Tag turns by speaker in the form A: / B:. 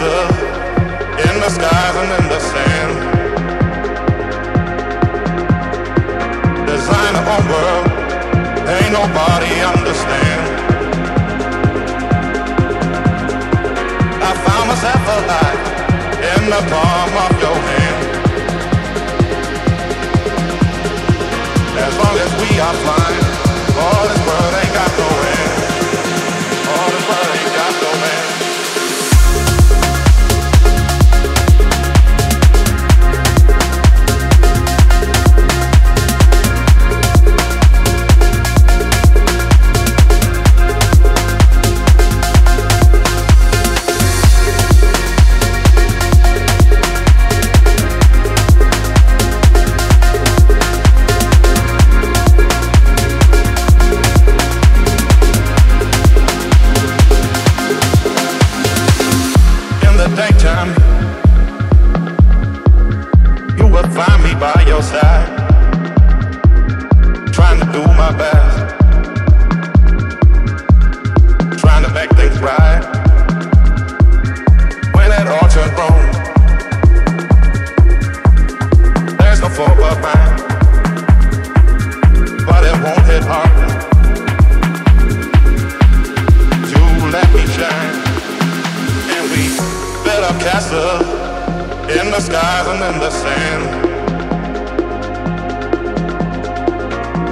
A: in the skies and in the sand. World, ain't nobody understand. I found myself in the palm of your hand. As long as we are flying, Trying to do my best. Trying to make things right. When it all turns wrong, there's no fault mine. But it won't hit hard. let me shine. And we build castles in the skies and in the sand.